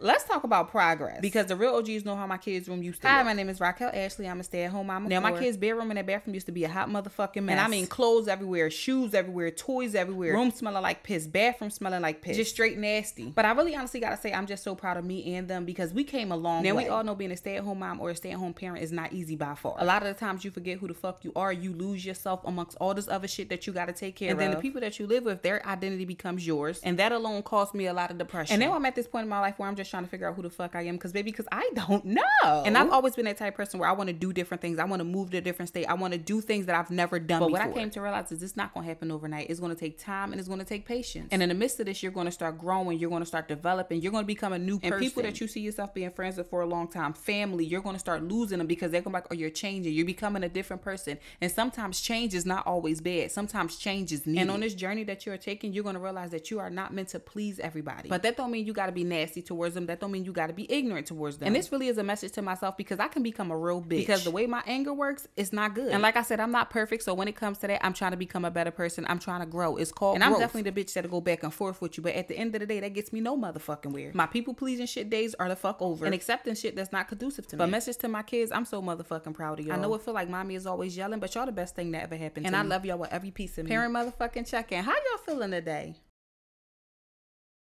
let's talk about progress because the real OGs know how my kids' room used to. Hi, look. my name is Raquel Ashley. I'm a stay-at-home mom. Now, my kids' bedroom and their bathroom used to be a hot motherfucking mess. And I mean, clothes everywhere, shoes everywhere, toys everywhere, room smelling like piss, bathroom smelling like piss, just straight nasty. But I really honestly gotta say, I'm just so proud of me and them because we came a long now, way. we all know being a stay-at-home mom or a stay-at-home parent is not easy by far. A lot of the times you forget who the fuck you are. You lose yourself amongst all this other shit that you gotta take care and of. And then the people that you live with, their identity becomes yours, and that alone caused me a lot of depression. And now I'm at this point in my life where I'm just trying to figure out who the fuck I am because baby, because I don't know. And I've always been that type of person where I want to do different things. I want to move to a different state. I want to do things that I've never done. But before. what I came to realize is it's not going to happen overnight. It's going to take time and it's going to take patience. And in the midst of this, you're going to start growing. You're going to start developing. You're going to become a new person. And people that you see yourself being friends with for a long time, family, you're going to start losing them because they're going to be like, Oh, you're changing. You're becoming a different person. And sometimes change is not always bad. Sometimes change is needed. And on this journey that you're taking, you're going to realize that you are not meant to please everybody. But that don't mean you got to be nasty towards them. That don't mean you got to be ignorant towards them. And this really is a message to myself because I can become a real bitch. Because the way my anger works, it's not good. And like I said, I'm not perfect. So when it comes to that, I'm trying to become a better person. I'm trying to grow. It's called And growth. I'm definitely the bitch that'll go back and forth with you. But at the end of the day, that gets me no motherfucking where. My people pleasing shit days are the fuck over. And accepting shit that's not conducive to me. But message to my kids, I'm so motherfucking proud of y'all. I know it feel like mommy is always yelling, but y'all the best thing that ever happened And me. I love y'all with every piece of me. Parent motherfucking check in. How y'all feeling today?